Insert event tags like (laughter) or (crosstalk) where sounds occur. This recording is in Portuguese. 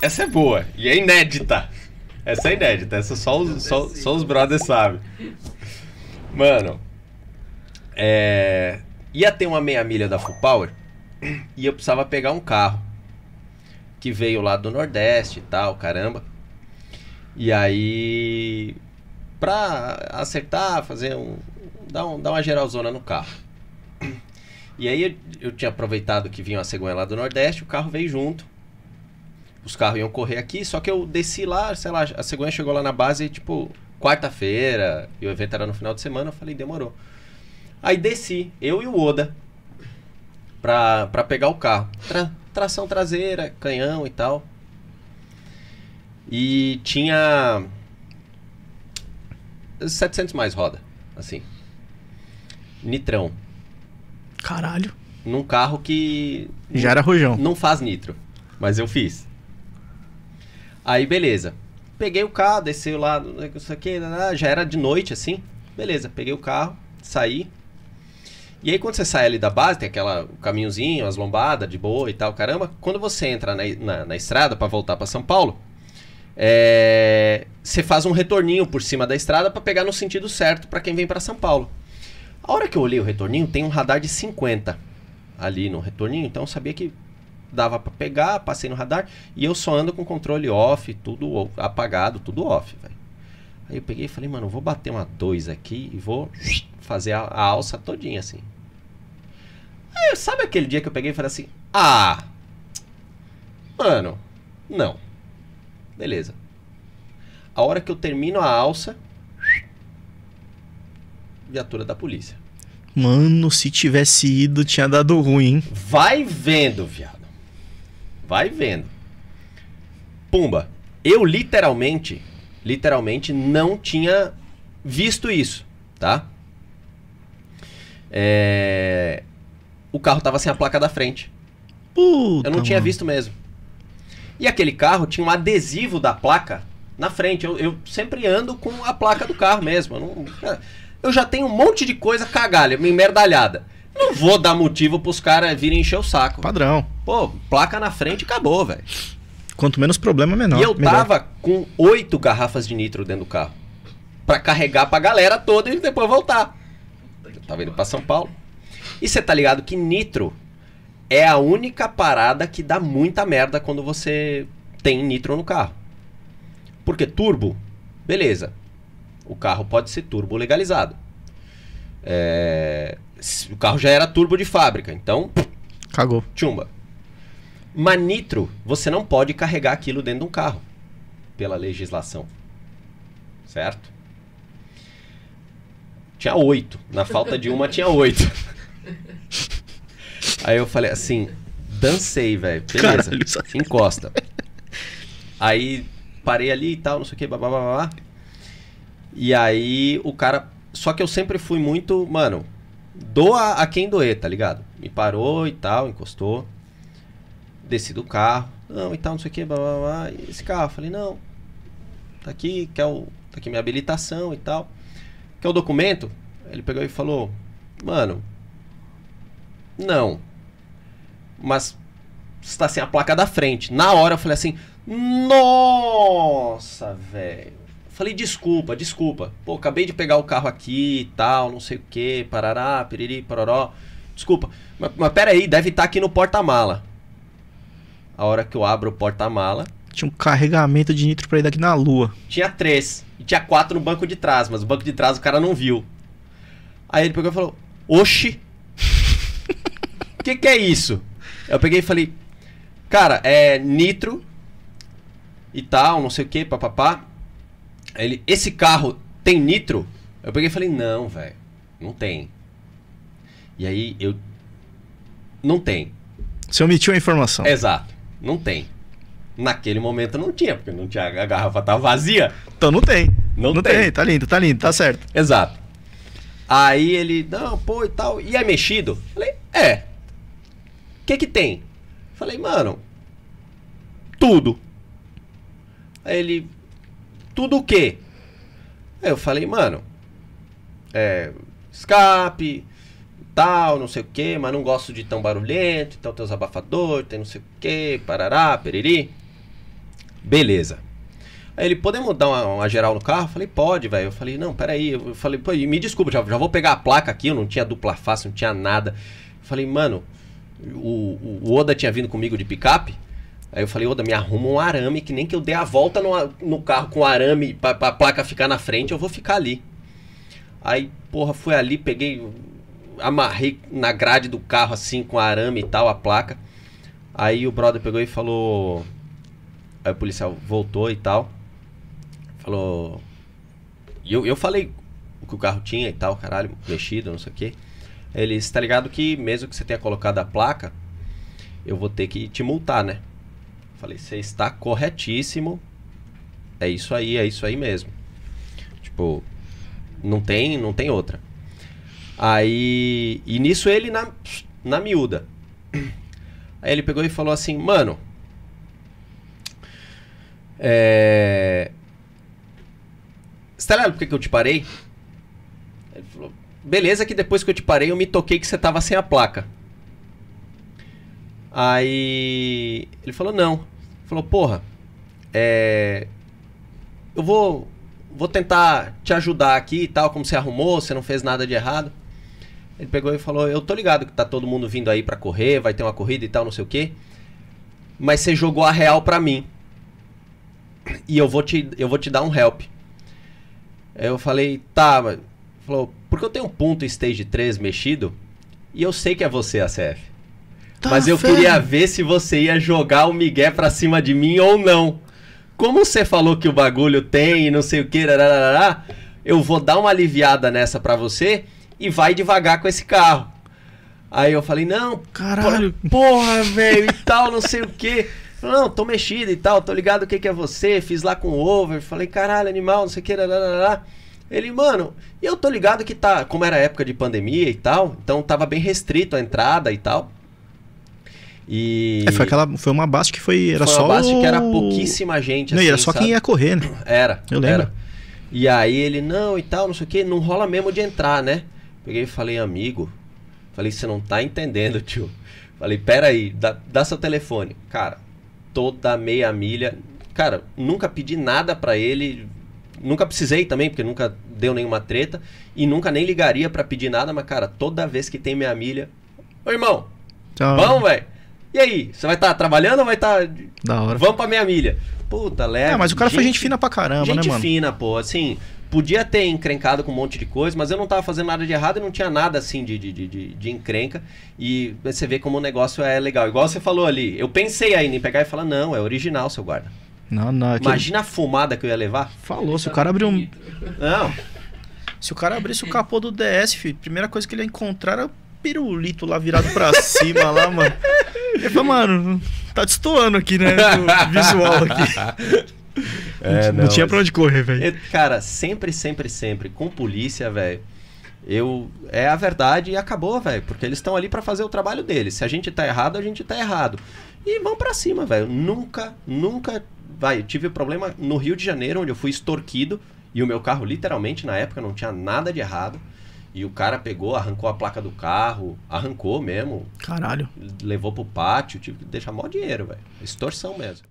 essa é boa. E é inédita. Essa é inédita. Essa só os, só, só os brothers sabem. Mano. É... Ia ter uma meia milha da Full Power. E eu precisava pegar um carro. Que veio lá do Nordeste e tal, caramba. E aí. Pra acertar, fazer um. Dar, um, dar uma geralzona no carro. E aí eu, eu tinha aproveitado que vinha uma cegonha lá do Nordeste, o carro veio junto. Os carros iam correr aqui, só que eu desci lá, sei lá, a cegonha chegou lá na base, tipo, quarta-feira, e o evento era no final de semana, eu falei, demorou. Aí desci, eu e o Oda, pra, pra pegar o carro. Tra, tração traseira, canhão e tal. E tinha 700 mais roda, assim. Nitrão. Caralho. Num carro que Já era rojão. não faz nitro, mas eu fiz. Aí, beleza. Peguei o carro, desceu lá, isso aqui, já era de noite, assim. Beleza, peguei o carro, saí. E aí, quando você sai ali da base, tem aquela caminhozinho, as lombadas de boa e tal, caramba. Quando você entra na, na, na estrada para voltar para São Paulo, é, você faz um retorninho por cima da estrada para pegar no sentido certo para quem vem para São Paulo. A hora que eu olhei o retorninho, tem um radar de 50 ali no retorninho, então eu sabia que dava para pegar, passei no radar e eu só ando com controle off, tudo apagado, tudo off, velho. Aí eu peguei e falei, mano, vou bater uma 2 aqui e vou fazer a, a alça todinha assim. Aí, sabe aquele dia que eu peguei e falei assim: "Ah, mano, não. Beleza. A hora que eu termino a alça, viatura da polícia. Mano, se tivesse ido, tinha dado ruim, hein? Vai vendo, viado. Vai vendo. Pumba. Eu literalmente, literalmente não tinha visto isso, tá? É... O carro tava sem a placa da frente. Puta, Eu não tinha mano. visto mesmo. E aquele carro tinha um adesivo da placa na frente. Eu, eu sempre ando com a placa do carro mesmo. Eu, não- eu já tenho um monte de coisa cagalha, merdalhada. Não vou dar motivo pros caras virem encher o saco. Padrão. Pô, placa na frente acabou, velho. Quanto menos problema, menor. E eu melhor. tava com oito garrafas de nitro dentro do carro. Pra carregar pra galera toda e depois voltar. Eu tava indo pra São Paulo. E você tá ligado que nitro é a única parada que dá muita merda quando você tem nitro no carro. Porque turbo, beleza. O carro pode ser turbo legalizado. É, O carro já era turbo de fábrica, então Cagou. Chumba. Mas nitro, você não pode carregar aquilo dentro de um carro. Pela legislação. Certo? Tinha oito. Na falta de uma, tinha oito. (laughs) Aí eu falei assim, dancei, velho. Beleza. Caralho, Encosta. Aí parei ali e tal, não sei o que, babá. E aí o cara. Só que eu sempre fui muito, mano, doa a quem doer, tá ligado? Me parou e tal, encostou. Desci do carro. Não, e tal, não sei o que, blá, blá, blá. E esse carro, falei, não. Tá aqui, quer o, tá aqui minha habilitação e tal. Quer o documento? Ele pegou e falou, mano, não. Mas está sem a placa da frente. Na hora eu falei assim, nossa, velho. Falei, desculpa, desculpa. Pô, acabei de pegar o carro aqui e tal, não sei o que, parará, piriri, pororó. Desculpa. Mas, mas pera aí, deve estar aqui no porta-mala. A hora que eu abro o porta-mala, Tinha um carregamento de nitro pra ir daqui na lua. tinha três. E tinha quatro no banco de trás, mas o banco de trás o cara não viu. Aí ele pegou e falou: Oxi! O que, que é isso? Eu peguei e falei: Cara, é nitro e tal, não sei o que, papapá. Ele, esse carro tem nitro? Eu peguei e falei: Não, velho, não tem. E aí eu. Não tem. Você omitiu a informação. Exato, não tem. Naquele momento não tinha, porque não tinha, a garrafa tava vazia. Então não tem. Não Não tem. tem. Tá lindo, tá lindo, tá certo. Exato. Aí ele, não, pô, e tal. E é mexido? Falei, é. O que que tem? Falei, mano, tudo. Aí ele, tudo o quê? Aí eu falei, mano, é, escape, tal, não sei o quê, mas não gosto de tão barulhento, então tem os abafadores, tem não sei o quê, parará, periri. Beleza. Aí ele, podemos dar uma, uma geral no carro? Eu falei, pode, velho. Eu falei, não, peraí. Eu falei, pô, me desculpa, já, já vou pegar a placa aqui, eu não tinha dupla face, não tinha nada. Eu falei, mano, o, o Oda tinha vindo comigo de picape. Aí eu falei, Oda, me arruma um arame, que nem que eu dê a volta no, no carro com arame pra, pra placa ficar na frente, eu vou ficar ali. Aí, porra, fui ali, peguei, amarrei na grade do carro assim, com arame e tal, a placa. Aí o brother pegou e falou. Aí o policial voltou e tal. Falou. E eu, eu falei o que o carro tinha e tal, caralho, mexido, não sei o quê. Ele, está ligado que mesmo que você tenha colocado a placa, eu vou ter que te multar, né? Falei, você está corretíssimo. É isso aí, é isso aí mesmo. Tipo, não tem, não tem outra. Aí, e nisso ele na, na miúda. Aí ele pegou e falou assim, mano, é... Você tá ligado por que, eu te parei? Ele falou, beleza que depois que eu te parei eu me toquei que você tava sem a placa. Aí ele falou, não. Ele falou, porra, é... Eu vou, vou tentar te ajudar aqui e tal, como você arrumou, você não fez nada de errado. Ele pegou e falou, eu tô ligado que tá todo mundo vindo aí para correr, vai ter uma corrida e tal, não sei o quê. Mas você jogou a real pra mim. E eu vou te, eu vou te dar um help. Eu falei, tá, mas... Falou, porque eu tenho um ponto stage 3 mexido e eu sei que é você, ACF. Tá, mas eu velho. queria ver se você ia jogar o Miguel pra cima de mim ou não. Como você falou que o bagulho tem e não sei o que, eu vou dar uma aliviada nessa pra você e vai devagar com esse carro. Aí eu falei, não, Caralho. porra, velho, e tal, não sei o que. Não, tô mexido e tal, tô ligado o que, que é você, fiz lá com o over, falei, caralho, animal, não sei o que. Ele, mano, e eu tô ligado que tá, como era época de pandemia e tal, então tava bem restrito a entrada e tal. E. É, foi, aquela, foi uma base que foi. Era foi só. uma base o- que era pouquíssima gente. Não, e era assim, só sabe? quem ia correr, né? Era. Eu lembro. era. E aí ele, não, e tal, não sei o que, não rola mesmo de entrar, né? Peguei e falei, amigo. Falei, você não tá entendendo, tio. Falei, peraí, dá, dá seu telefone. Cara, toda meia milha. Cara, nunca pedi nada pra ele. Nunca precisei também, porque nunca deu nenhuma treta. E nunca nem ligaria pra pedir nada, mas, cara, toda vez que tem meia milha. Ô irmão, Então, vamos, velho. E aí, você vai estar trabalhando ou vai estar. Da hora. Vamos pra meia milha. Puta, leve. É, mas o cara foi gente fina pra caramba, gente né, mano? fina, pô. Assim, podia ter encrencado com um monte de coisa, mas eu não tava fazendo nada de errado e não tinha nada assim de, de, de, de- encrenca. E você vê como o negócio é legal. Igual você falou ali. Eu pensei ainda em pegar e falar, não, é original, seu guarda. Não, não. é que- Imagina a fumada que eu ia levar. Falou, se o cara abrir um. Não. Se o cara abrisse o capô do DS, filho, a primeira coisa que ele ia encontrar era pirulito lá virado pra cima lá, mano. Ele falou, mano, tá destoando aqui, né? O visual aqui. (laughs) É, não, tinha pra onde correr, velho. Cara, sempre, sempre, sempre, com polícia, velho. Eu. É a verdade e acabou, velho. Porque eles estão ali pra fazer o trabalho deles. Se a gente tá errado, a gente tá errado. E vão pra cima, velho. Nunca, nunca. Vai, eu tive problema no Rio de Janeiro, onde eu fui extorquido. E o meu carro, literalmente, na época, não tinha nada de errado. E o cara pegou, arrancou a placa do carro, arrancou mesmo, Caralho. levou pro pátio, tive que deixar mó dinheiro, velho. Extorsão mesmo.